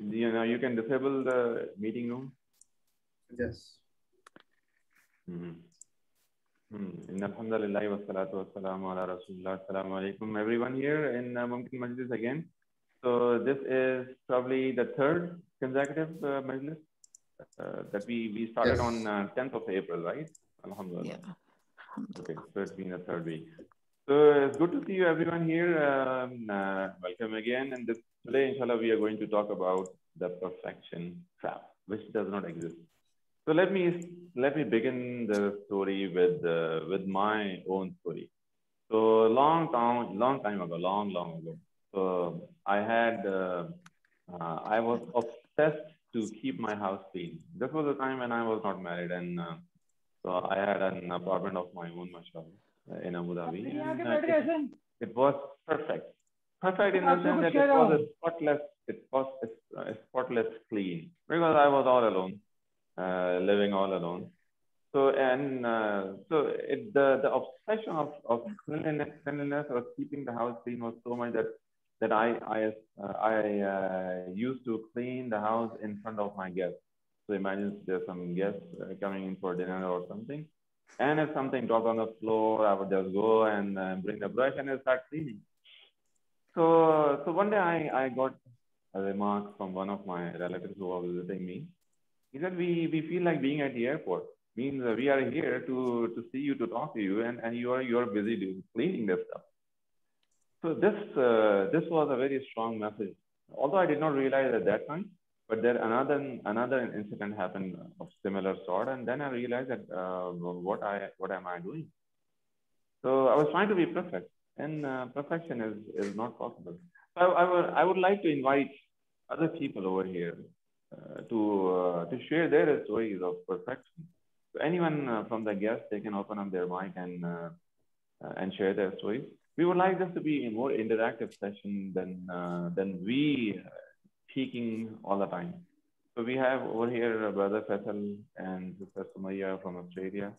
you know, you can disable the meeting room. Yes. Mm-hmm. إن الحمد لله والصلاة والسلام على رسول الله السلام عليكم everyone here in uh, Mumkin Majlis again so this is probably the third consecutive uh, Majlis uh, that we we started Yes. on uh, 10th of April right Alhamdulillah Yeah. okay so it's been the third week so it's good to see you everyone here um, uh, welcome again and this, today inshallah we are going to talk about the perfection trap which does not exist so let me let me begin the story with uh, with my own story. So long time long time ago, long long ago. So I had uh, uh, I was obsessed to keep my house clean. This was the time when I was not married, and uh, so I had an apartment of my own, mashallah, in Abu Dhabi. And, it was perfect, perfect in the sense that it was a spotless, it was a, a spotless clean because I was all alone uh, living all alone. So and uh, so it, the the obsession of, of cleanliness, cleanliness or keeping the house clean was so much that that I I uh, I uh, used to clean the house in front of my guests. So imagine there's some guests uh, coming in for dinner or something, and if something dropped on the floor, I would just go and uh, bring the brush and start cleaning. So so one day I I got a remark from one of my relatives who was visiting me. He said, we, we feel like being at the airport. Means we are here to, to see you, to talk to you, and, and you are you are busy doing, cleaning this stuff. So this uh, this was a very strong message. Although I did not realize at that time, but then another another incident happened of similar sort, and then I realized that uh, what I what am I doing? So I was trying to be perfect, and uh, perfection is is not possible. So I, I would I would like to invite other people over here uh, to uh, to share their stories of perfection. So anyone uh, from the guests, they can open up their mic and uh, uh, and share their stories. We would like this to be a more interactive session than than we speaking all the time. So we have over here Brother Faisal and Sister Sumaya from Australia,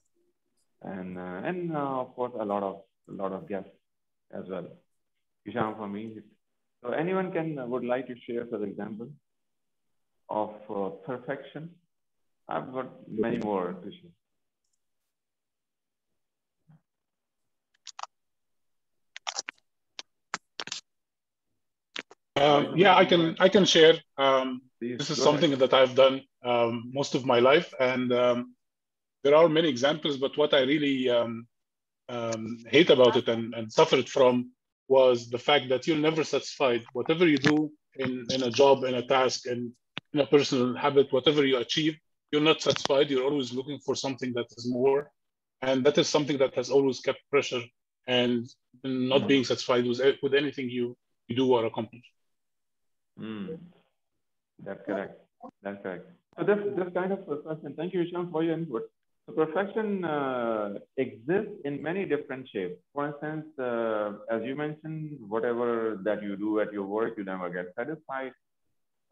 and and of course a lot of a lot of guests as well. Hisham from Egypt. So anyone can uh, would like to share, for example, of uh, perfection. I've got many more to share. Um, yeah, I can I can share. Um, this is something ahead. that I've done um, most of my life, and um, there are many examples. But what I really um, hate about it and, and suffered from was the fact that you're never satisfied. Whatever you do in, in a job, in a task, in, in a personal habit, whatever you achieve, you're not satisfied. You're always looking for something that is more, and that is something that has always kept pressure and not being satisfied with with anything you, you do or accomplish. Mm. That's correct. That's correct. So this this kind of question, Thank you, Hisham, for your input. So perfection uh, exists in many different shapes. For instance, uh, as you mentioned, whatever that you do at your work, you never get satisfied.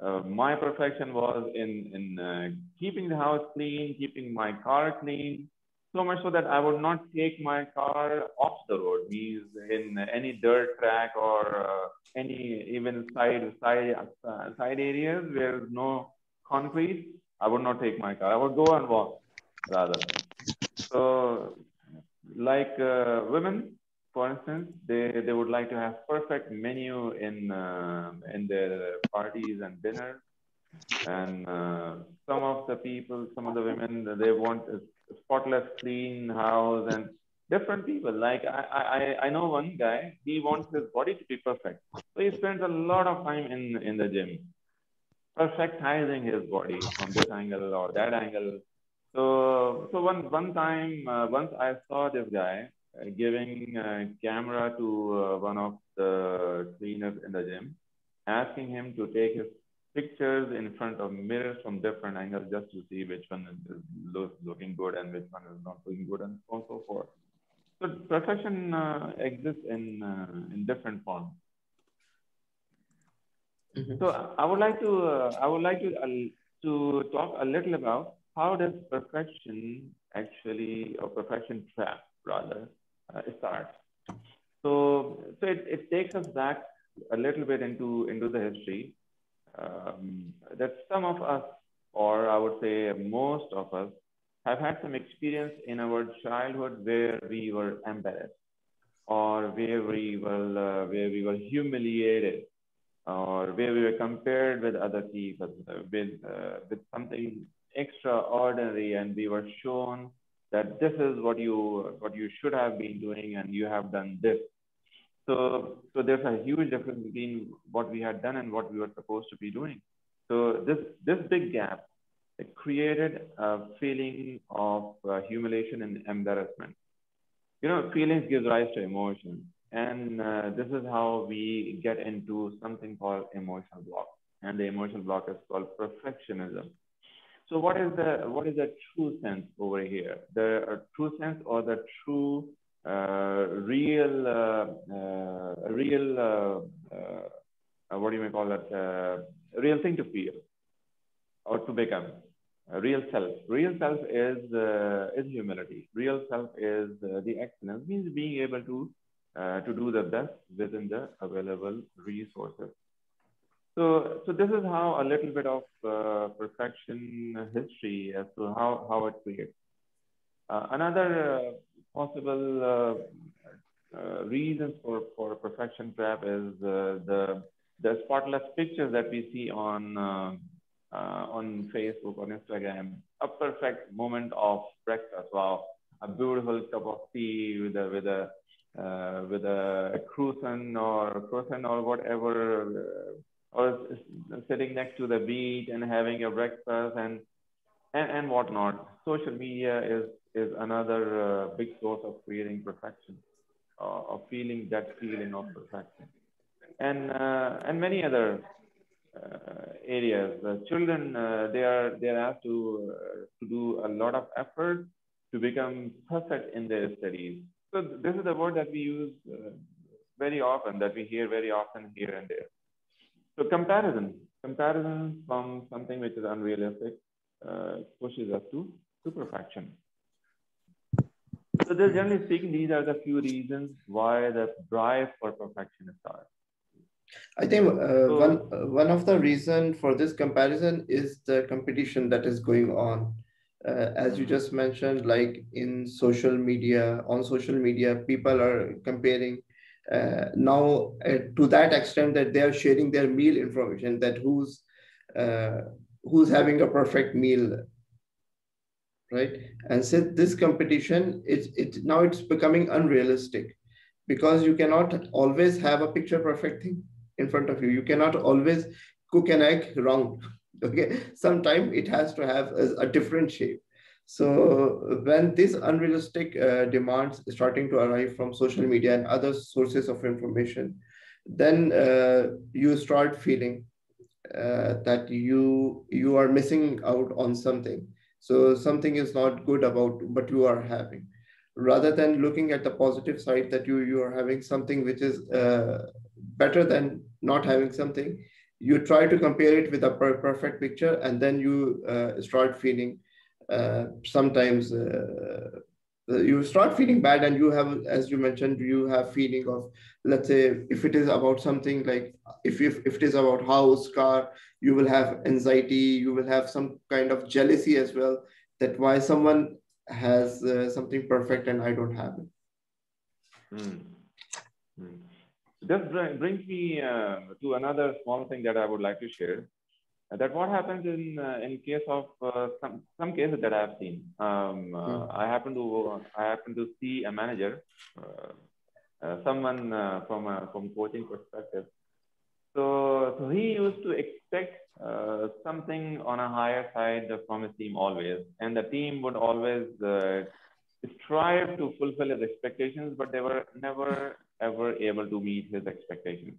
Uh, my perfection was in in uh, keeping the house clean, keeping my car clean, so much so that I would not take my car off the road, means in any dirt track or uh, any even side side uh, side areas where there's no concrete. I would not take my car. I would go and walk rather. So, like uh, women, for instance, they, they would like to have perfect menu in uh, in their parties and dinners. And uh, some of the people, some of the women, they want a spotless, clean house and different people. Like I, I, I know one guy, he wants his body to be perfect. So he spends a lot of time in, in the gym, perfectizing his body from this angle or that angle. So, so one, one time, uh, once I saw this guy uh, giving a camera to uh, one of the cleaners in the gym, asking him to take his pictures in front of mirrors from different angles just to see which one is look, looking good and which one is not looking good and so on and so forth. So perfection uh, exists in uh, in different forms. Mhm. So I would like to uh, I would like to uh, to talk a little about how does perfection actually or perfection trap rather uh, start. So so it, it takes us back a little bit into into the history. Um, that some of us, or I would say most of us, have had some experience in our childhood where we were embarrassed or where we were, uh, where we were humiliated or where we were compared with other people, uh, with, uh, with something extraordinary and we were shown that this is what you, what you should have been doing and you have done this. So, so there's a huge difference between what we had done and what we were supposed to be doing. So this, this big gap it created a feeling of uh, humiliation and embarrassment. You know, feelings give rise to emotions. And uh, this is how we get into something called emotional block. And the emotional block is called perfectionism. So what is the what is the true sense over here? The uh, true sense or the true uh, real uh, uh, real what do you may call that real thing to feel or to become real self. Real self is uh, is humility. Real self is uh, the excellence. Means being able to uh, to do the best within the available resources. So so this is how a little bit of uh, perfection history as to how how it creates. Uh, another uh, possible reasons for for perfection trap is the the spotless pictures that we see on uh, on Facebook, on Instagram, a perfect moment of breakfast. Wow, a beautiful cup of tea with a with a uh, with a croissant or croissant or whatever, uh, or sitting next to the beach and having a breakfast and and, and whatnot. Social media is is another uh, big source of creating perfection, uh, of feeling that feeling of perfection, and uh, and many other uh, areas. The children, uh, they are they are asked to uh, to do a lot of effort to become perfect in their studies. So this is a word that we use very often, that we hear very often here and there. So comparison, comparison from something which is unrealistic uh, pushes us to, perfection. So generally speaking, these are the few reasons why the drive for perfection starts. I think uh, so, one uh, one of the reason for this comparison is the competition that is going on. Uh, as you just mentioned, like in social media, on social media, people are comparing now uh, to that extent that they are sharing their meal information that who's uh, who's having a perfect meal right and since this competition it's it now it's becoming unrealistic because you cannot always have a picture perfect thing in front of you. You cannot always cook an egg round. Okay, sometimes it has to have a, a different shape. So when these unrealistic uh, demands starting to arrive from social media and other sources of information, then uh, you start feeling uh, that you you are missing out on something. So something is not good about what you are having, rather than looking at the positive side that you you are having something which is uh, better than not having something you try to compare it with a per perfect picture and then you uh, start feeling sometimes uh, uh, you start feeling bad and you have as you mentioned you have feeling of let's say if it is about something like if, if, if it is about house car you will have anxiety you will have some kind of jealousy as well that why someone has uh, something perfect and i don't have it mm. Mm. This brings me uh, to another small thing that I would like to share. Uh, that what happens in uh, in case of uh, some some cases that I have seen. Um, mm. I happen to I happen to see a manager, uh, someone from a, from coaching perspective. So so he used to expect something on a higher side from his team always, and the team would always strive to fulfill his expectations, but they were never ever able to meet his expectations.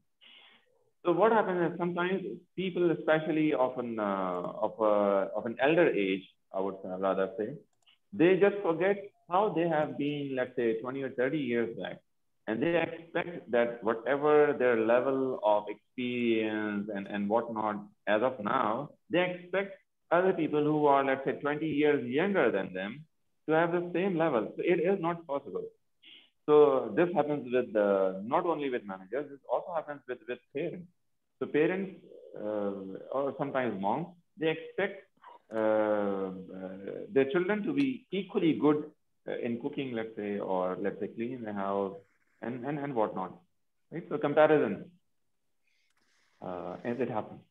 So what happens is sometimes people, especially of an uh, of a, of an elder age, I would rather say, they just forget how they have been, let's say, 20 or 30 years back, and they expect that whatever their level of experience and and whatnot as of now, they expect other people who are, let's say, 20 years younger than them to have the same level. So it is not possible. So this happens with uh, not only with managers, this also happens with, with parents. So parents uh, or sometimes moms, they expect uh, uh, their children to be equally good uh, in cooking, let's say, or let's say cleaning the house and, and, and whatnot. Right? So comparison, as it happens.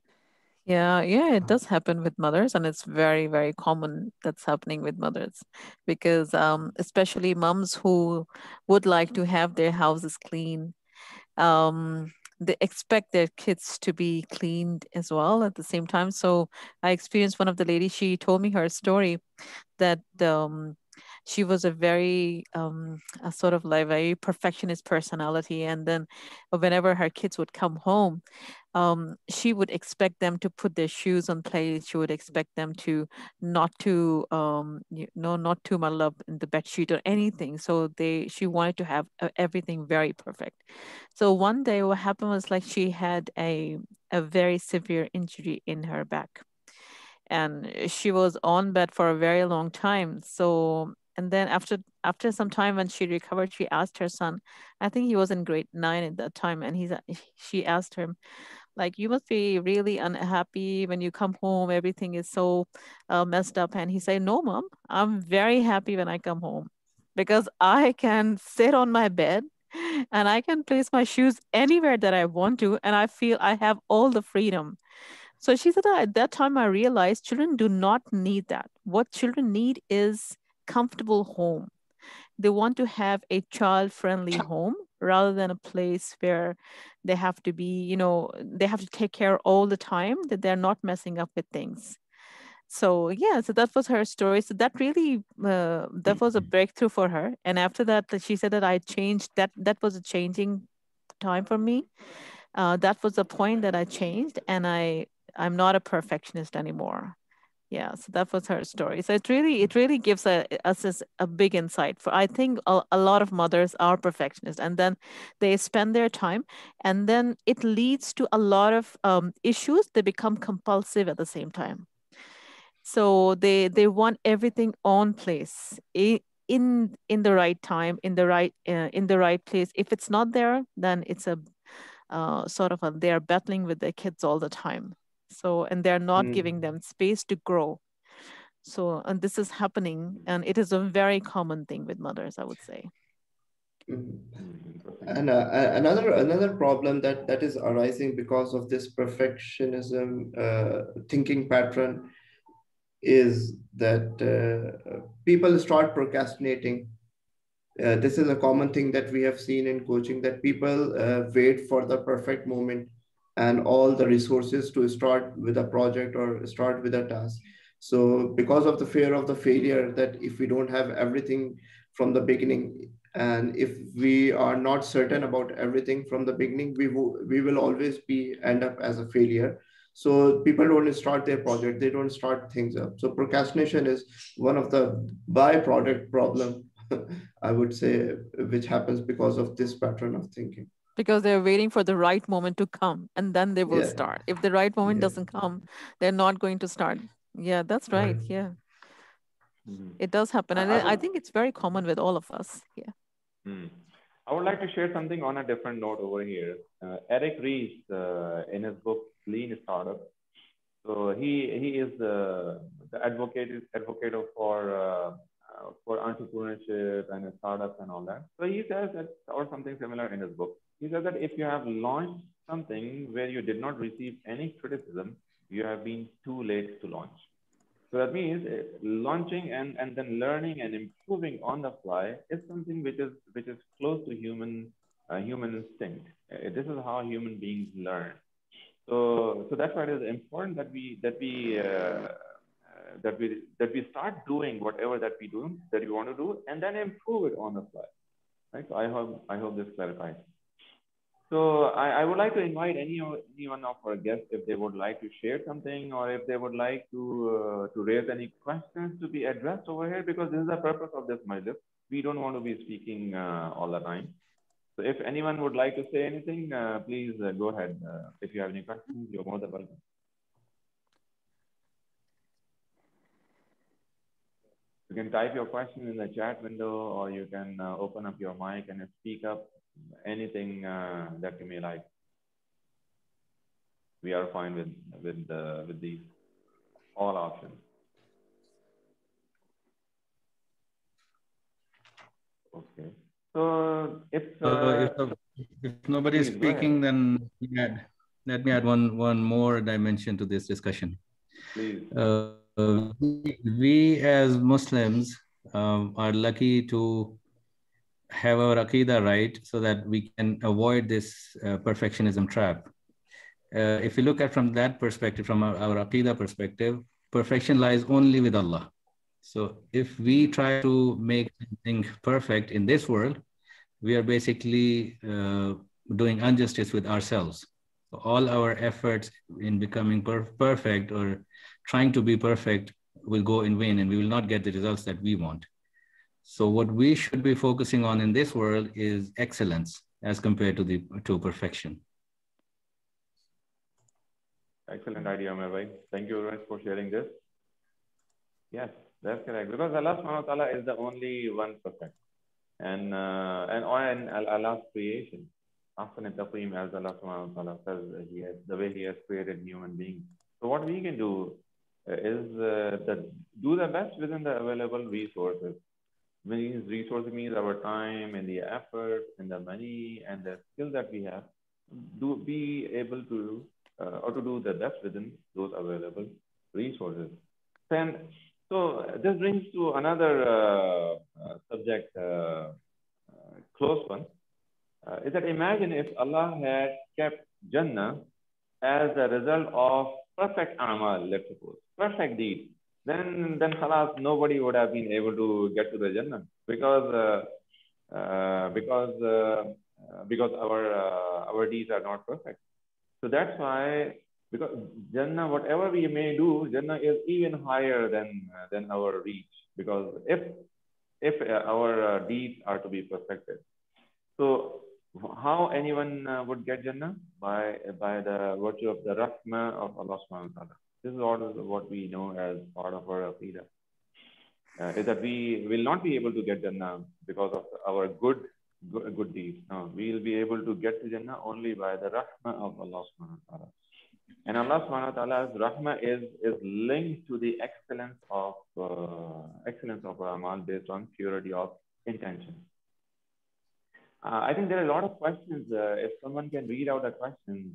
Yeah, yeah, it does happen with mothers, and it's very, very common that's happening with mothers because, um, especially moms who would like to have their houses clean, um, they expect their kids to be cleaned as well at the same time. So I experienced one of the ladies, she told me her story that um, she was a very um, a sort of like very perfectionist personality and then whenever her kids would come home um, she would expect them to put their shoes on place. She would expect them to not to, um, you know, not to up in the bed sheet or anything. So they, she wanted to have uh, everything very perfect. So one day, what happened was like she had a a very severe injury in her back, and she was on bed for a very long time. So and then after after some time when she recovered she asked her son i think he was in grade nine at that time and he's she asked him like you must be really unhappy when you come home. Everything is so uh, messed up. And he said no mom i'm very happy when i come home because i can sit on my bed and i can place my shoes anywhere that i want to and i feel i have all the freedom. So she said at that time i realized children do not need that. What children need is comfortable home. They want to have a child. friendly home rather than a place where they have to be you know they have to take care all the time that they're not messing up with things. So yeah so that was her story. So that really uh, that was a breakthrough for her. And after that she said that i changed that that was a changing time for me. Uh, that was the point that i changed and i i'm not a perfectionist anymore yeah so that was her story. So it really it really gives a, us a big insight for i think a, a lot of mothers are perfectionists and then they spend their time and then it leads to a lot of um, issues. They become compulsive at the same time. So they they want everything on place in in the right time in the right uh, in the right place. If it's not there then it's a uh, sort of a, they are battling with their kids all the time so, and they're not mm. giving them space to grow. So, and this is happening, and it is a very common thing with mothers, I would say. Mm-hmm. And uh, another another problem that that is arising because of this perfectionism uh, thinking pattern is that uh, people start procrastinating. Uh, this is a common thing that we have seen in coaching that people uh, wait for the perfect moment and all the resources to start with a project or start with a task. So because of the fear of the failure that if we don't have everything from the beginning and if we are not certain about everything from the beginning, we, we will always be end up as a failure. So people don't start their project, they don't start things up. So procrastination is one of the byproduct problem, I would say, which happens because of this pattern of thinking because they're waiting for the right moment to come and then they will yeah. start if the right moment yeah. doesn't come they're not going to start yeah that's right, right. yeah mm-hmm. it does happen and I, I, think it's very common with all of us yeah mm. i would like to share something on a different note over here uh, eric ries uh, in his book lean startup so he he is uh, the advocate advocate for uh, uh, for entrepreneurship and startups and all that. So he says that, or something similar in his book. He says that if you have launched something where you did not receive any criticism, you have been too late to launch. So that means uh, launching and, and then learning and improving on the fly is something which is which is close to human uh, human instinct. Uh, this is how human beings learn. So so that's why it is important that we that we uh, that we that we start doing whatever that we do that we want to do and then improve it on the fly. Right. So I hope I hope this clarifies. So I, I would like to invite any any one of our guests if they would like to share something or if they would like to uh, to raise any questions to be addressed over here because this is the purpose of this Majlis. We don't want to be speaking uh, all the time. So if anyone would like to say anything, uh, please uh, go ahead. Uh, if you have any questions, you're more than welcome. You can type your question in the chat window or you can uh, open up your mic and speak up anything uh, that you may like. we are fine with with uh, with these all options. Okay. So if uh, if, if nobody is speaking, then let me, add, let me add one one more dimension to this discussion. Please. Uh, we as Muslims um, are lucky to have our aqidah right so that we can avoid this uh, perfectionism trap. Uh, if you look at from that perspective, from our, our aqidah perspective, perfection lies only with Allah. So if we try to make something perfect in this world, we are basically uh, doing injustice with ourselves. all our efforts in becoming per perfect or trying to be perfect will go in vain and we will not get the results that we want. So what we should be focusing on in this world is excellence as compared to the to perfection. Excellent idea, Umair Thank you very much for sharing this. Yes, that's correct. Because Allah subhanahu wa ta'ala is the only one perfect. And uh, and on Allah's creation. After taqwim as Allah subhanahu wa ta'ala says he has the way he has created human beings. So what we can do is uh, the, do the best within the available resources means resource means our time and the effort and the money and the skill that we have do be able to uh, or to do the best within those available resources. Then, so this brings to another uh, uh, subject, uh, uh, close one, uh, is that imagine if Allah had kept Jannah as a result of perfect amal, let's suppose, perfect deed then then khalas, nobody would have been able to get to the Jannah because uh, uh, because uh, because our uh, our deeds are not perfect. So that's why because Jannah, whatever we may do, Jannah is even higher than than our reach because if if our deeds are to be perfected. So how anyone would get Jannah by by the virtue of the rahmah of Allah subhanahu wa ta'ala. This is what, what we know as part of our Aqidah. Uh, is that we will not be able to get Jannah because of our good, good, good deeds. No, we will be able to get to Jannah only by the rahmah of Allah subhanahu wa ta'ala. And Allah subhanahu wa ta'ala's rahmah is, is linked to the excellence of uh, excellence of amal based on purity of intention. Uh, I think there are a lot of questions. Uh, if someone can read out the questions,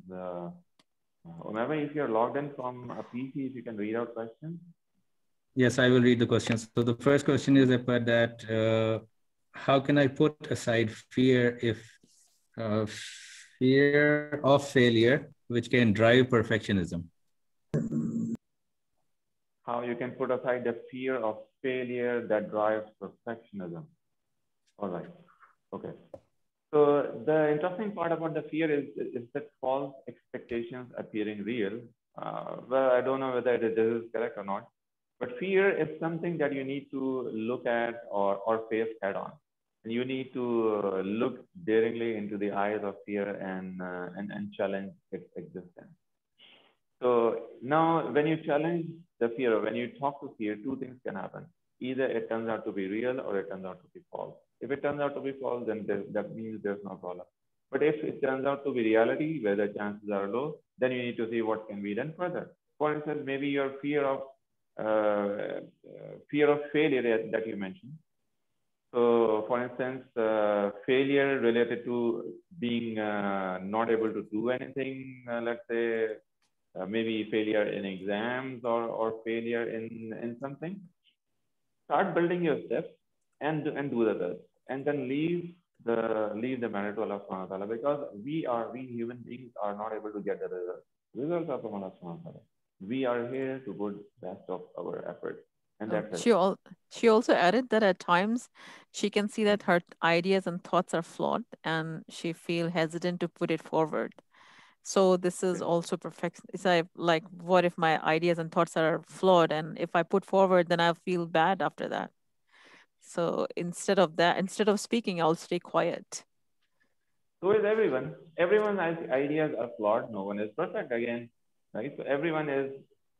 uh, Remember, if you're logged in from a PC, if you can read out questions. Yes, I will read the questions. So the first question is about that, uh, how can I put aside fear if uh, fear of failure, which can drive perfectionism? How you can put aside the fear of failure that drives perfectionism. All right. Okay. So the interesting part about the fear is, is that false expectations appearing real. Uh, well, I don't know whether this is correct or not, but fear is something that you need to look at or, or face head on. And you need to look daringly into the eyes of fear and, uh, and, and challenge its existence. So now when you challenge the fear, when you talk to fear, two things can happen. Either it turns out to be real or it turns out to be false. If it turns out to be false, then that means there's no problem. But if it turns out to be reality, where the chances are low, then you need to see what can be done further. For instance, maybe your fear of uh, fear of failure that you mentioned. So, for instance, uh, failure related to being uh, not able to do anything, uh, let's say, uh, maybe failure in exams or, or failure in, in something. Start building your steps and and do the best, and then leave the leave the matter to Allah subhanahu wa ta'ala because we are we human beings are not able to get the results. Results are from Allah subhanahu wa ta'ala. We are here to put best of our effort. And that's it. She, al- she also added that at times she can see that her ideas and thoughts are flawed and she feel hesitant to put it forward. So this is also perfect. It's like, like, what if my ideas and thoughts are flawed? And if I put forward, then I'll feel bad after that. So instead of that, instead of speaking, I'll stay quiet. So is everyone. Everyone's ideas are flawed. No one is perfect again, right? So everyone is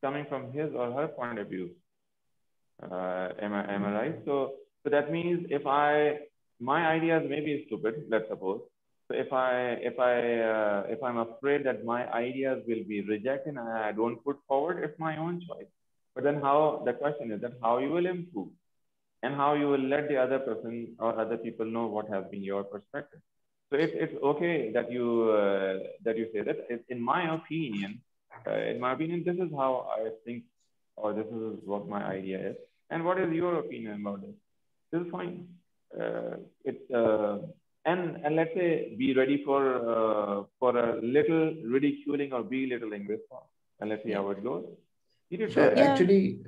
coming from his or her point of view. Uh, am I am I right? So so that means if I my ideas may be stupid, let's suppose, So if I if I uh, if I'm afraid that my ideas will be rejected and I don't put forward, it's my own choice. But then how the question is that how you will improve and how you will let the other person or other people know what has been your perspective. So it's, it's okay that you uh, that you say that. In my opinion, uh, in my opinion, this is how I think, or this is what my idea is. And what is your opinion about this? This is fine. Uh, it's uh, and and let's say be ready for uh, for a little ridiculing or belittling response, and let's see how it goes. So actually,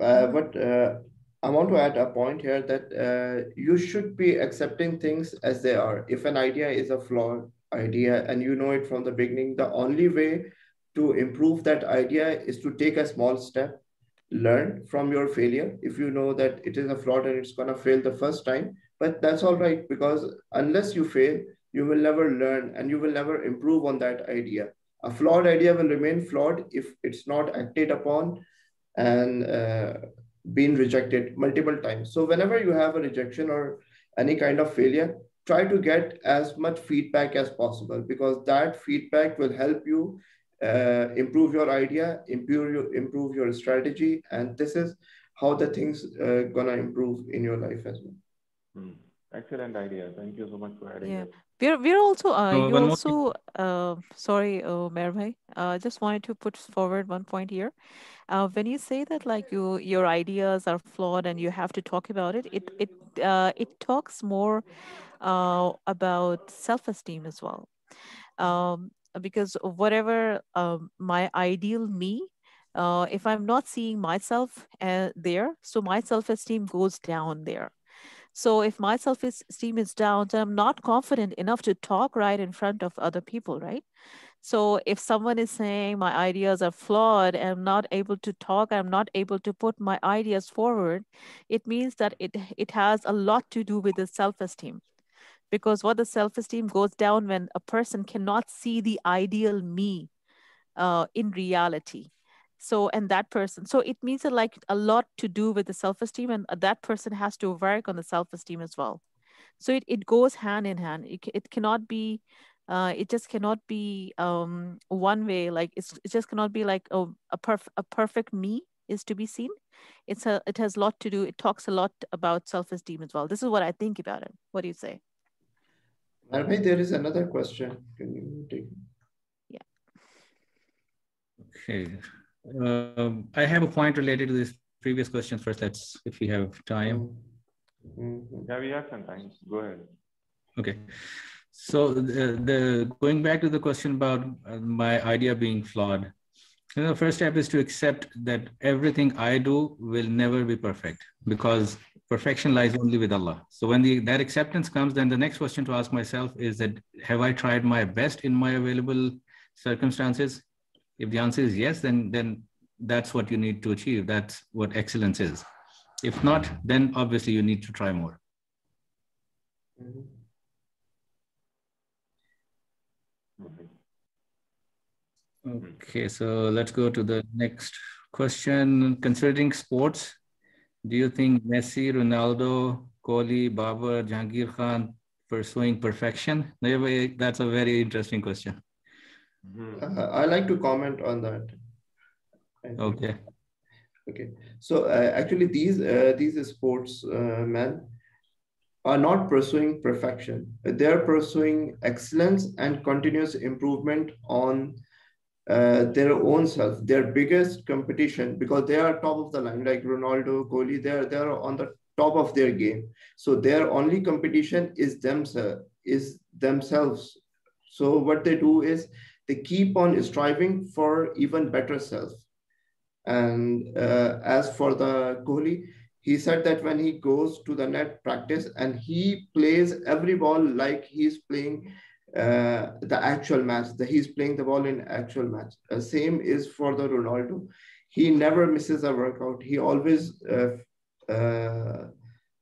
uh, what uh, I want to add a point here that uh, you should be accepting things as they are. If an idea is a flawed idea and you know it from the beginning, the only way to improve that idea is to take a small step, learn from your failure. If you know that it is a flawed and it's going to fail the first time, but that's all right because unless you fail, you will never learn and you will never improve on that idea. A flawed idea will remain flawed if it's not acted upon and uh, been rejected multiple times. So whenever you have a rejection or any kind of failure, try to get as much feedback as possible because that feedback will help you uh, improve your idea, improve your, improve your strategy. And this is how the things uh, gonna improve in your life as well. Hmm. Excellent idea. Thank you so much for adding yeah. That. We're, we're also, uh, you also, uh, sorry, uh, Meher uh, just wanted to put forward one point here. Uh, when you say that like you, your ideas are flawed and you have to talk about it, it, it, uh, it talks more uh, about self-esteem as well. Um, because whatever um, my ideal me, uh, if I'm not seeing myself uh, there, so my self-esteem goes down there. So if my self-esteem is down, then I'm not confident enough to talk right in front of other people, right? So if someone is saying my ideas are flawed, I'm not able to talk, I'm not able to put my ideas forward, it means that it, it has a lot to do with the self-esteem. Because what the self-esteem goes down when a person cannot see the ideal me uh, in reality. So and that person so it means that like a lot to do with the self-esteem and that person has to work on the self-esteem as well. So it, it goes hand in hand. It, it cannot be uh, it just cannot be um, one way like it's, it just cannot be like a, a, perf- a perfect me is to be seen it's a it has a lot to do it talks a lot about self-esteem as well this is what i think about it what do you say Maybe there is another question can you take yeah okay um, I have a point related to this previous question first. Let's, if we have time. Mm-hmm. Yeah, we have some time. Go ahead. Okay. So the, the going back to the question about uh, my idea being flawed, you know, the first step is to accept that everything I do will never be perfect because perfection lies only with Allah. So when the, that acceptance comes, then the next question to ask myself is that have I tried my best in my available circumstances? If the answer is yes, then then that's what you need to achieve. That's what excellence is. If not, then obviously you need to try more. Okay, so let's go to the next question. Considering sports, do you think Messi, Ronaldo, Kohli, Babar, Jahangir Khan pursuing perfection? That's a very interesting question. Mm-hmm. Uh, I like to comment on that. Okay. Okay. So uh, actually, these uh, these sports uh, men are not pursuing perfection. They are pursuing excellence and continuous improvement on uh, their own self, their biggest competition, because they are top of the line, like Ronaldo, Kohli, they are, they are on the top of their game. So their only competition is themselves, is themselves. So what they do is they keep on striving for even better self. And uh, as for the Kohli, he said that when he goes to the net practice and he plays every ball like he's playing uh, the actual match, that he's playing the ball in actual match. Uh, same is for the Ronaldo. He never misses a workout. He always uh, uh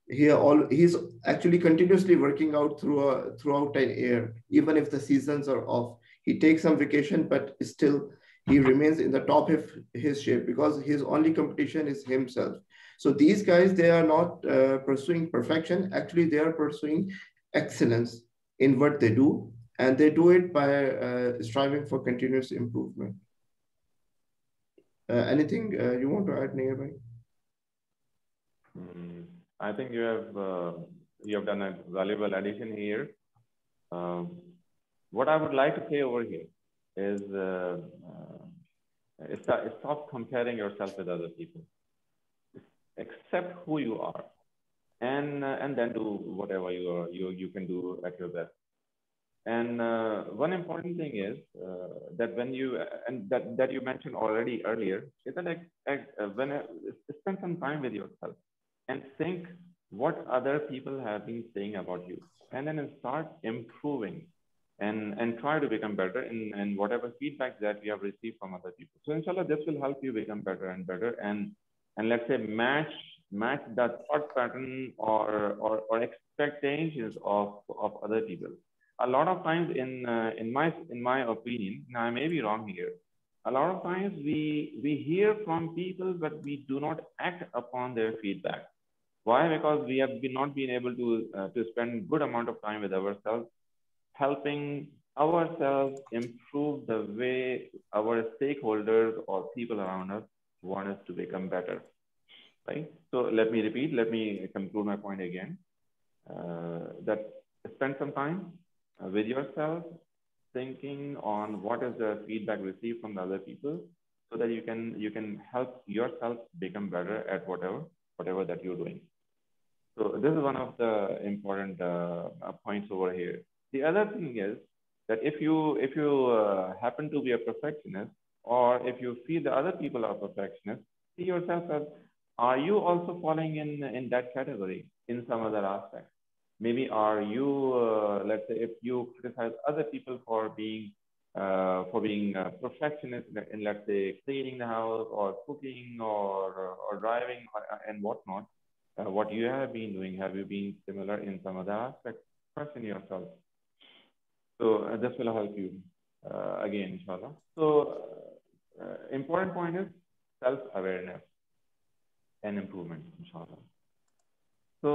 he all he's actually continuously working out through a, throughout an year, even if the seasons are off he takes some vacation, but still he remains in the top of his shape because his only competition is himself. So these guys, they are not uh, pursuing perfection. Actually, they are pursuing excellence in what they do. And they do it by uh, striving for continuous improvement. Uh, anything uh, you want to add, nearby? Mm, I think you have uh, you have done a valuable addition here. Um, what I would like to say over here is uh, uh, stop, stop comparing yourself with other people. Accept who you are, and uh, and then do whatever you are, you you can do at your best. And uh, one important thing is uh, that when you and that, that you mentioned already earlier is that uh, when uh, spend some time with yourself and think what other people have been saying about you, and then start improving and and try to become better in and whatever feedback that we have received from other people. So inshallah, this will help you become better and better and and let's say match match the thought pattern or or, or expectations of of other people. A lot of times in uh, in my in my opinion, now I may be wrong here. A lot of times we we hear from people, but we do not act upon their feedback. Why? Because we have been not been able to uh, to spend good amount of time with ourselves helping ourselves improve the way our stakeholders or people around us want us to become better. Right? So let me repeat, let me conclude my point again. Uh, that spend some time with yourself, thinking on what is the feedback received from the other people, so that you can you can help yourself become better at whatever whatever that you're doing. So this is one of the important uh, points over here. The other thing is that if you if you uh, happen to be a perfectionist, or if you feel the other people are perfectionists, see yourself as are you also falling in in that category in some other aspect? Maybe are you uh, let's say if you criticize other people for being uh, for being a perfectionist in let's say cleaning the house or cooking or or driving uh, and whatnot, uh, what you have been doing, have you been similar in some other aspect? Question yourself. So uh, this will help you uh, again, inshallah. So uh, important point is self-awareness and improvement, inshallah. So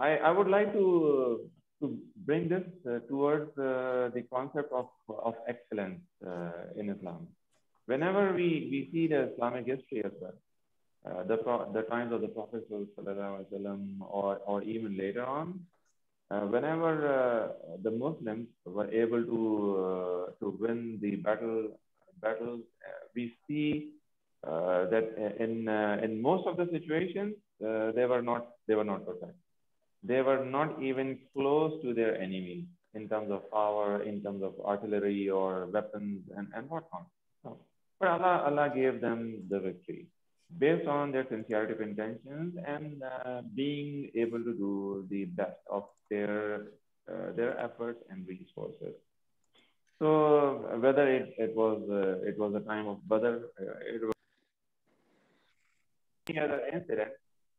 I, I would like to, to bring this uh, towards uh, the concept of, of excellence uh, in Islam. Whenever we, we see the Islamic history as well, the, the times of the Prophet or, or even later on, uh, whenever uh, the Muslims were able to uh, to win the battle battles, uh, we see uh, that in uh, in most of the situations they were not they were not perfect. They were not even close to their enemy in terms of power, in terms of artillery or weapons and, and whatnot. So, but Allah, Allah gave them the victory based on their sincerity of intentions and uh, being able to do the best of their uh, their efforts and resources. So whether it, it was uh, it was a time of Badr, uh, it was any other incident,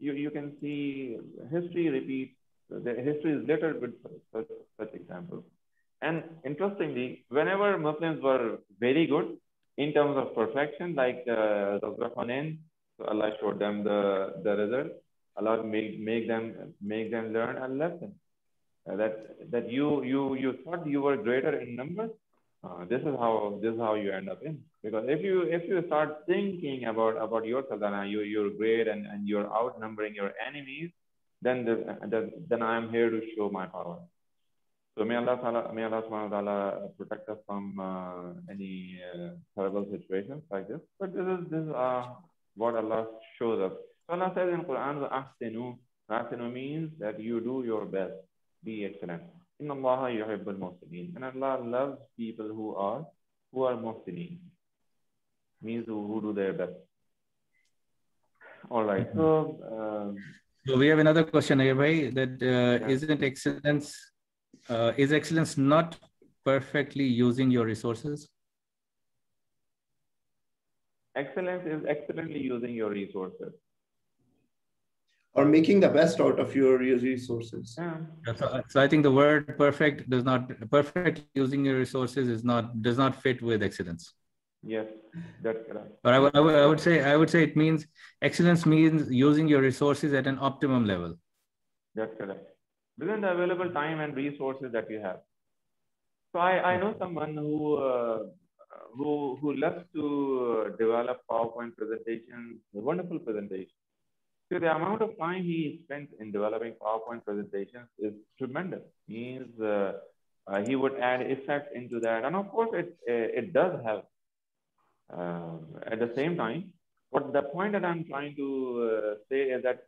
you, you can see history repeats. The history is littered with such, such examples. And interestingly, whenever Muslims were very good in terms of perfection, like uh, Dr. So Allah showed them the, the result. Allah make, make them make them learn a lesson. Uh, that that you you you thought you were greater in numbers. Uh, this is how this is how you end up in. Because if you if you start thinking about about yourself that you you're great and, and you're outnumbering your enemies, then the, the, then I am here to show my power. So may Allah, may Allah subhanahu wa ta'ala protect us from uh, any uh, terrible situations like this. But this is this is uh, what Allah shows us. So Allah says in Quran, ahsinu. Ahsinu means that you do your best. Be excellent. Inna Allah yuhibbul muhsinin. And Allah loves people who are who are muhsinin. Means who, who do their best. All right. So, um, so we have another question here, bhai, that uh, yeah. not excellence, uh, is excellence not perfectly using your resources? Excellence is excellently using your resources. Or making the best out of your resources. Yeah. So, so I think the word perfect does not perfect using your resources is not does not fit with excellence. Yes, that's correct. But I would, I would, would say I would say it means excellence means using your resources at an optimum level. That's correct. Within the available time and resources that you have. So I, I know someone who uh, who who loves to develop PowerPoint presentations, wonderful presentations. So the amount of time he spent in developing PowerPoint presentations is tremendous. Means uh, uh, he would add effects into that, and of course it it does help. Uh, at the same time, but the point that I'm trying to uh, say is that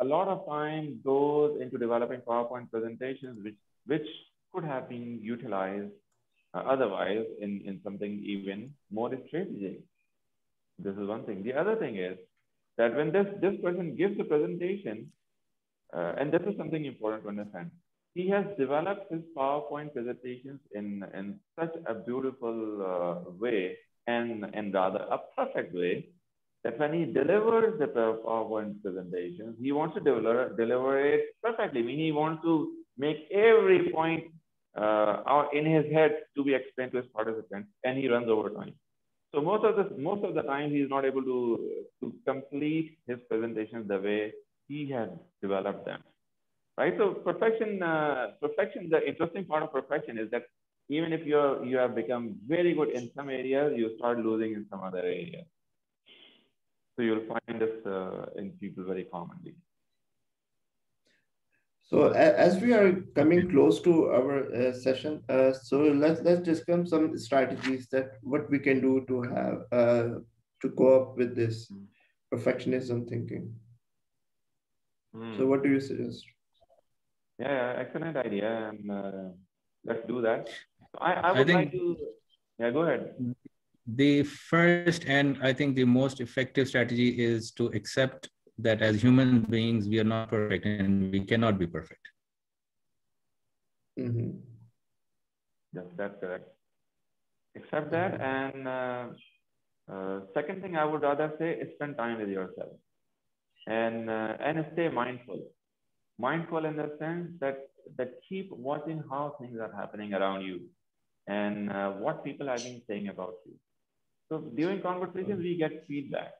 a lot of time goes into developing PowerPoint presentations, which which could have been utilized uh, otherwise in, in something even more strategic. This is one thing. The other thing is that when this, this person gives the presentation, uh, and this is something important to understand, he has developed his PowerPoint presentations in, in such a beautiful uh, way and, and rather a perfect way that when he delivers the PowerPoint presentation, he wants to deliver, deliver it perfectly. I mean, he wants to make every point uh, in his head to be explained to his participants, and he runs over time. So most of the most of the time, he is not able to to complete his presentations the way he has developed them, right? So perfection, uh, perfection. The interesting part of perfection is that even if you you have become very good in some areas, you start losing in some other areas. So you'll find this uh, in people very commonly. So as we are coming close to our uh, session, uh, so let's let's discuss some strategies that what we can do to have uh, to go up with this perfectionism thinking. Mm. So what do you suggest? Yeah, excellent idea, and uh, let's do that. I, I would I think, like to. Yeah, go ahead. The first and I think the most effective strategy is to accept that as human beings, we are not perfect and we cannot be perfect. Mm-hmm. Yes, that's correct. Accept that. And uh, uh, second thing I would rather say is spend time with yourself and, uh, and stay mindful. Mindful in the sense that, that keep watching how things are happening around you and uh, what people have been saying about you. So during conversations, we get feedback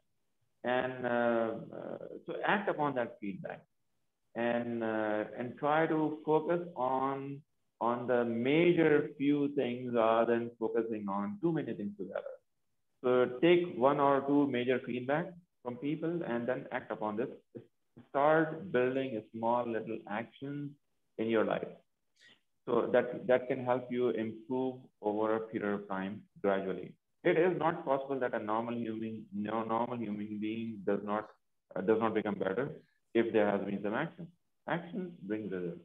and uh, uh, so act upon that feedback and uh, and try to focus on on the major few things rather than focusing on too many things together. So take one or two major feedback from people and then act upon this. Start building a small little actions in your life. So that, that can help you improve over a period of time gradually it is not possible that a normal human, no normal human being does not uh, does not become better if there has been some action. Action brings results.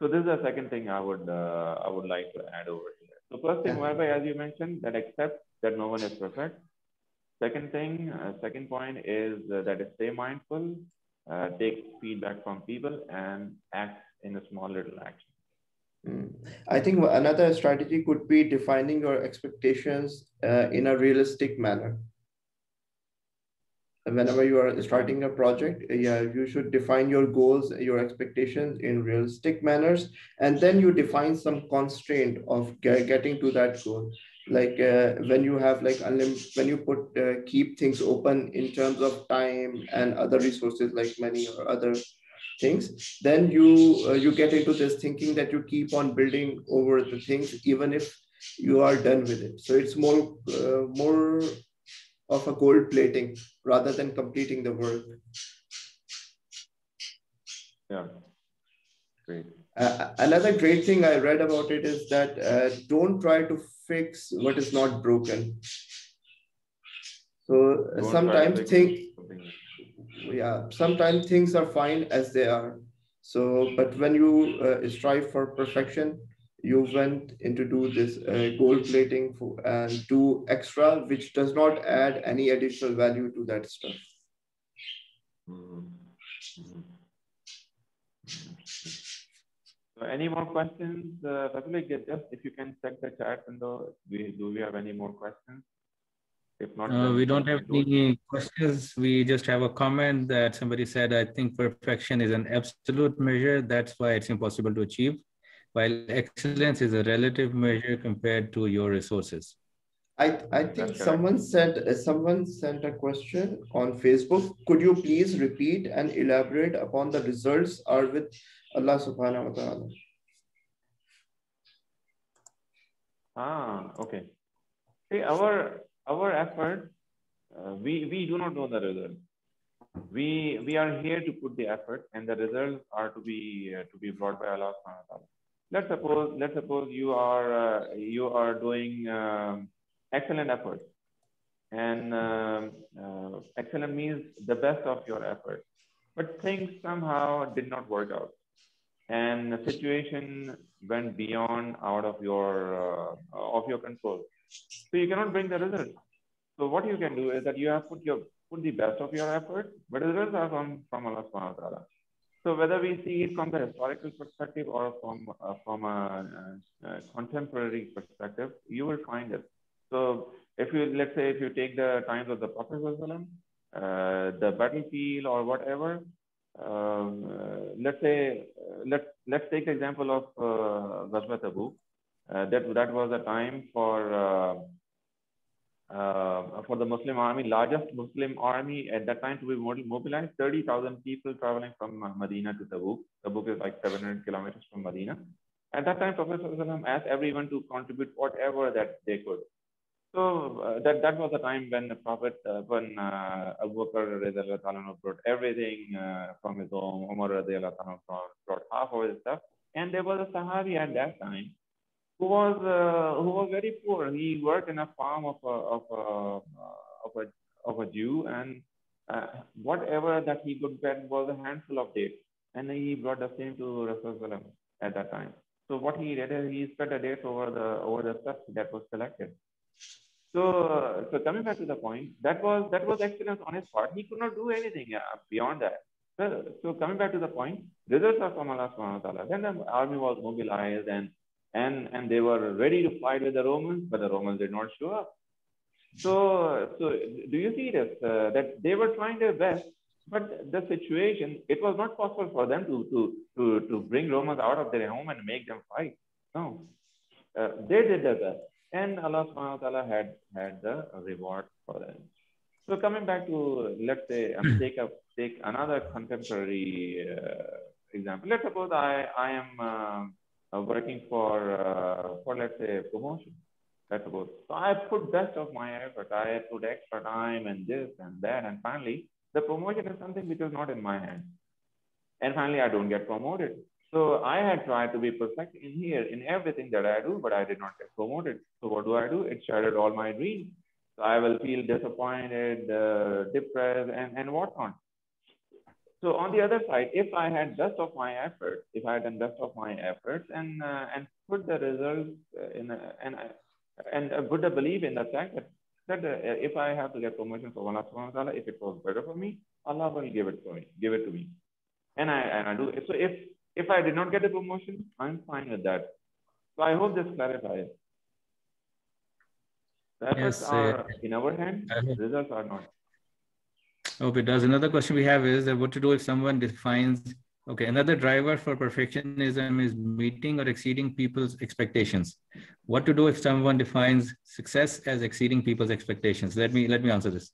So this is the second thing I would uh, I would like to add over here. So first thing, whereby as you mentioned, that accept that no one is perfect. Second thing, uh, second point is uh, that stay mindful, uh, take feedback from people, and act in a small little action. Mm. I think another strategy could be defining your expectations uh, in a realistic manner. Whenever you are starting a project, yeah, you should define your goals, your expectations in realistic manners, and then you define some constraint of getting to that goal. Like uh, when you have like unlimited, when you put uh, keep things open in terms of time and other resources like money or other things, then you uh, you get into this thinking that you keep on building over the things even if you are done with it. So it's more uh, more of a gold plating rather than completing the work. Yeah, great. Uh, another great thing I read about it is that uh, don't try to fix what is not broken. So don't sometimes think yeah sometimes things are fine as they are so but when you uh, strive for perfection you went into do this uh, gold plating for, and do extra which does not add any additional value to that stuff. So any more questions? Uh, just if you can check the chat window, we, do we have any more questions? If not, uh, we don't have any questions. We just have a comment that somebody said, I think perfection is an absolute measure. That's why it's impossible to achieve, while excellence is a relative measure compared to your resources. I, I think someone said uh, someone sent a question on Facebook. Could you please repeat and elaborate upon the results are with Allah subhanahu wa ta'ala? Ah, okay. See, our our effort, uh, we we do not know the result. We we are here to put the effort, and the results are to be uh, to be brought by Allah Subhanahu. Let's suppose let's suppose you are uh, you are doing um, excellent effort, and um, uh, excellent means the best of your effort, but things somehow did not work out and the situation went beyond out of your uh, of your control so you cannot bring the result. So what you can do is that you have put your put the best of your effort but the results are from from allah subhanahu wa ta'ala so whether we see it from the historical perspective or from uh, from a, a, a, contemporary perspective you will find it. So if you let's say if you take the times of the prophet uh, the battlefield or whatever um, uh, let's say uh, let's let's take the example of uh, Ghazwat Tabuk. Uh, that that was a time for uh, uh, for the Muslim army, largest Muslim army at that time to be mobilized. Thirty thousand people traveling from Medina to Tabuk. Tabuk is like 700 kilometers from Medina. At that time, Prophet asked everyone to contribute whatever that they could. So uh, that that was the time when the Prophet, uh, when uh, Abu Bakr brought everything uh, from his home, Umar brought half of his stuff, and there was a Sahabi at that time who was uh, who was very poor. He worked in a farm of a of a of a, of a Jew, and uh, whatever that he could get was a handful of dates, and he brought the same to Rasulullah at that time. So what he did is he spread the dates over the over the stuff that was collected. So, so coming back to the point, that was that was excellence on his part. He could not do anything uh, beyond that. So, so coming back to the point, results are from Allah subhanahu wa ta'ala. Then the army was mobilized and and and they were ready to fight with the Romans, but the Romans did not show up. So, so do you see this? Uh, that they were trying their best, but the situation, it was not possible for them to to to to bring Romans out of their home and make them fight. No, uh, they did their best and Allah subhanahu wa ta'ala had had the reward for them. So coming back to let's say um, take a take another contemporary uh, example. Let's suppose I I am uh, working for uh, for let's say promotion. Let's suppose so I put best of my effort. I put extra time and this and that, and finally the promotion is something which is not in my hand. And finally I don't get promoted. So I had tried to be perfect in here, in everything that I do, but I did not get promoted. So what do I do? It shattered all my dreams. So I will feel disappointed, uh, depressed, and, and whatnot. So on the other side, if I had best of my efforts, if I had done best of my efforts and uh, and put the results in a, and and uh, put a belief in the fact that that uh, if I have to get promotion for Allah subhanahu wa ta'ala, if it was better for me, Allah will give it for me, give it to me. And I and I do it. so if if I did not get a promotion, I'm fine with that. So I hope this clarifies. The efforts yes, are uh, in our hand, results are not. Okay, does another question we have is that what to do if someone defines, okay, another driver for perfectionism is meeting or exceeding people's expectations. What to do if someone defines success as exceeding people's expectations? Let me, let me answer this.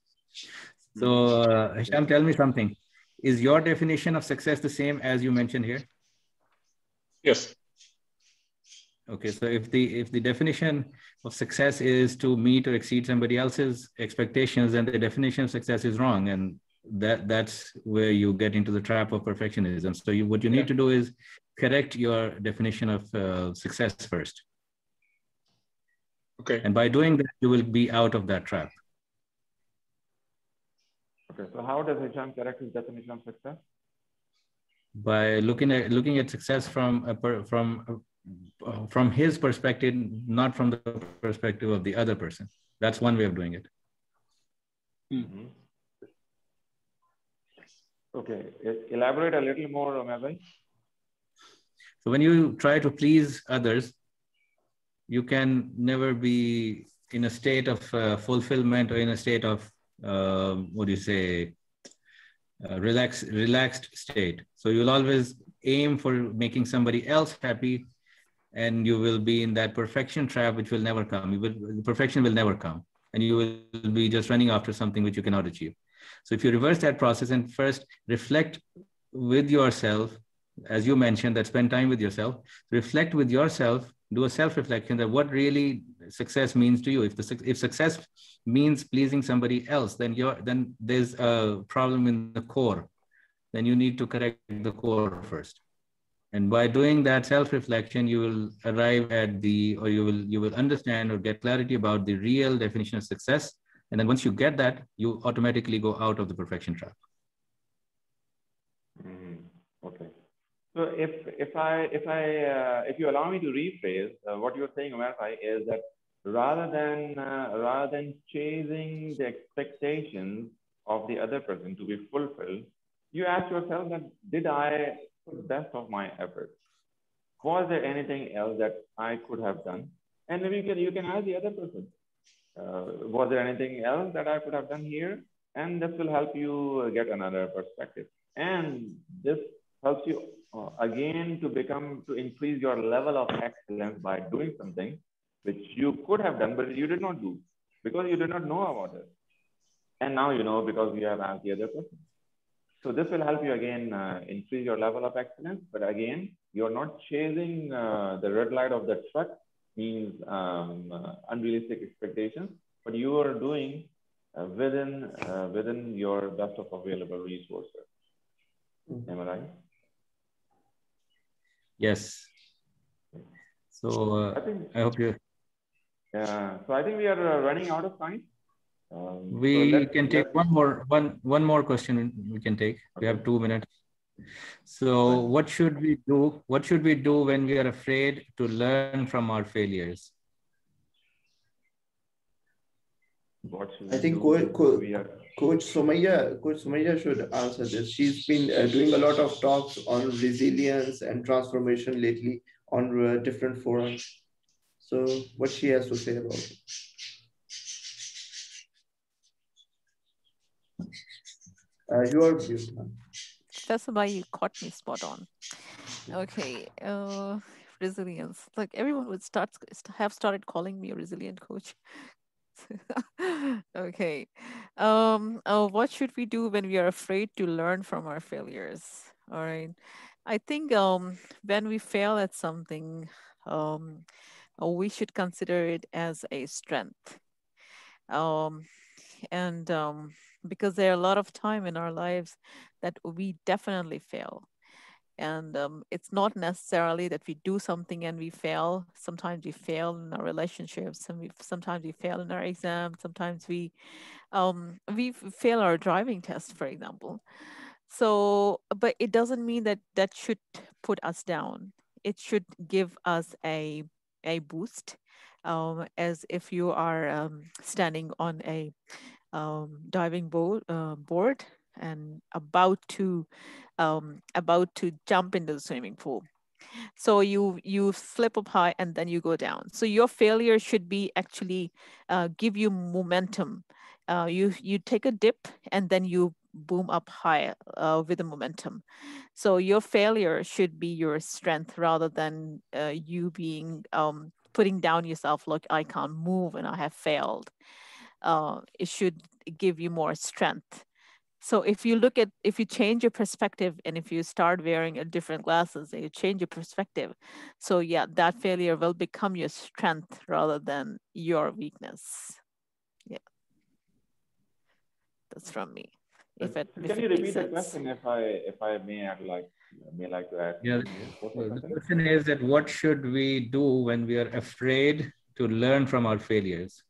So uh, Hisham, tell me something. Is your definition of success the same as you mentioned here? Yes. Okay, so if the if the definition of success is to meet or exceed somebody else's expectations, then the definition of success is wrong, and that that's where you get into the trap of perfectionism. So you, what you need yeah. to do is correct your definition of uh, success first. Okay. And by doing that, you will be out of that trap. Okay. So how does Hisham correct his definition of success? by looking at looking at success from a per, from uh, from his perspective, not from the perspective of the other person. That's one way of doing it. Mm-hmm. Okay, elaborate a little more, Omar. So when you try to please others, you can never be in a state of uh, fulfillment or in a state of uh, what do you say uh, relaxed relaxed state so you'll always aim for making somebody else happy and you will be in that perfection trap which will never come you will perfection will never come and you will be just running after something which you cannot achieve so if you reverse that process and first reflect with yourself as you mentioned that spend time with yourself reflect with yourself do a self-reflection that what really success means to you. If the if success means pleasing somebody else, then you're then there's a problem in the core. Then you need to correct the core first. And by doing that self-reflection, you will arrive at the, or you will you will understand or get clarity about the real definition of success. And then once you get that, you automatically go out of the perfection trap. Mm, okay. So if if I if I uh, if you allow me to rephrase uh, what you're saying, Umar is that rather than uh, rather than chasing the expectations of the other person to be fulfilled, you ask yourself that did I the best of my efforts? Was there anything else that I could have done? And maybe you can you can ask the other person, uh, was there anything else that I could have done here? And this will help you get another perspective. And this helps you uh, again to become to increase your level of excellence by doing something which you could have done but you did not do because you did not know about it and now you know because you have asked the other person so this will help you again uh, increase your level of excellence but again you're not chasing uh, the red light of the truck means um, uh, unrealistic expectations but you are doing uh, within uh, within your best of available resources mm-hmm. am i right Yes. So uh, I, think, I hope you. Yeah. So I think we are uh, running out of time. Um, we so can take one more one one more question. We can take. Okay. We have two minutes. So what should we do? What should we do when we are afraid to learn from our failures? I think Coach, Coach, Coach Sumaya, Coach Sumaya should answer this. She's been uh, doing a lot of talks on resilience and transformation lately on uh, different forums. So what she has to say about it. Uh, you are That's why you caught me spot on. Okay, uh, resilience. Like everyone would start have started calling me a resilient coach okay. Um, uh, what should we do when we are afraid to learn from our failures? All right. I think um, when we fail at something, um, uh, we should consider it as a strength. Um, and um, because there are a lot of time in our lives that we definitely fail. And um, it's not necessarily that we do something and we fail. Sometimes we fail in our relationships and we sometimes we fail in our exams sometimes we um, we fail our driving test for example. So but it doesn't mean that that should put us down. It should give us a a boost um, as if you are um, standing on a um, diving board, uh, board and about to um, about to jump into the swimming pool. So you you flip up high and then you go down. So your failure should be actually uh, give you momentum. Uh, you you take a dip and then you boom up high uh, with the momentum. So your failure should be your strength rather than uh, you being um, putting down yourself. Look, I can't move and I have failed. Uh, it should give you more strength so if you look at, if you change your perspective and if you start wearing a different glasses, you change your perspective. So yeah, that failure will become your strength rather than your weakness. Yeah. That's from me. If it, Can if you repeat the question if I if I may add like may like to add? Yeah, the question is that what should we do when we are afraid to learn from our failures?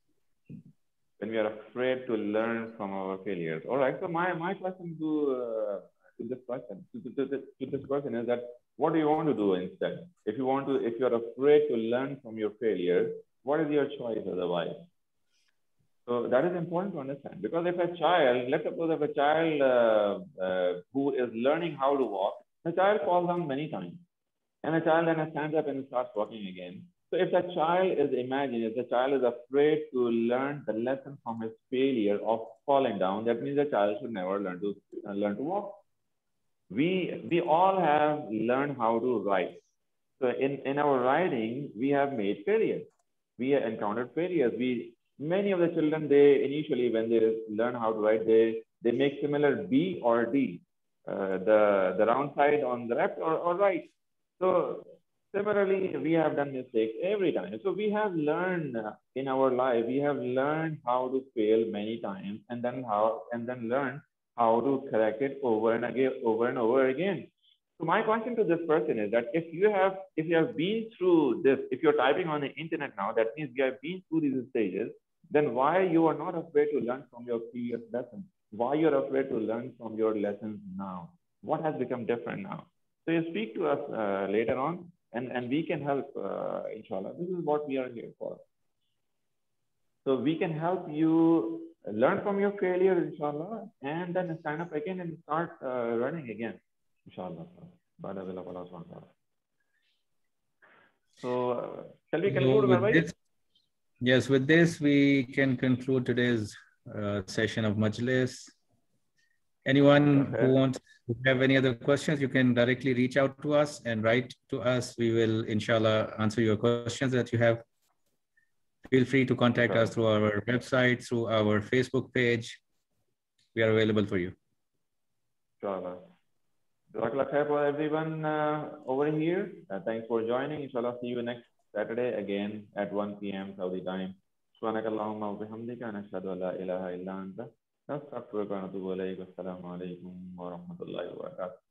When we are afraid to learn from our failures. All right. So my, my question to, uh, to this question to, to, to, to, this question is that what do you want to do instead? If you want to, if you're afraid to learn from your failure, what is your choice otherwise? So that is important to understand because if a child, let's suppose if a child uh, uh, who is learning how to walk, the child falls down many times, and the child then stands up and starts walking again. So if the child is imagining, if the child is afraid to learn the lesson from his failure of falling down, that means the child should never learn to uh, learn to walk. We we all have learned how to write. So in, in our writing, we have made failures. We have encountered failures. We many of the children they initially when they learn how to write, they they make similar B or D, uh, the the round side on the left or, or right. So Similarly, we have done mistakes every time. So we have learned in our life, we have learned how to fail many times and then how, and then learn how to correct it over and again, over and over again. So my question to this person is that if you have, if you have been through this, if you're typing on the internet now, that means you have been through these stages, then why you are not afraid to learn from your previous lessons? Why you're afraid to learn from your lessons now? What has become different now? So you speak to us uh, later on and, and we can help, uh, inshallah. This is what we are here for. So we can help you learn from your failure, inshallah, and then stand up again and start uh, running again, inshallah. So, uh, shall we conclude, so with this, Yes, with this, we can conclude today's uh, session of Majlis. Anyone who wants to have any other questions, you can directly reach out to us and write to us. We will, inshallah, answer your questions that you have. Feel free to contact us through our website, through our Facebook page. We are available for you. Inshallah. Jazakallah khair for everyone uh, over here. Uh, thanks for joining. Inshallah, see you next Saturday again at 1 p.m. Saudi time. سبحانك اللهم وبحمدك نشهد أن لا إله إلا أنت نستغفرك ونتوب إليك والسلام عليكم ورحمة الله وبركاته.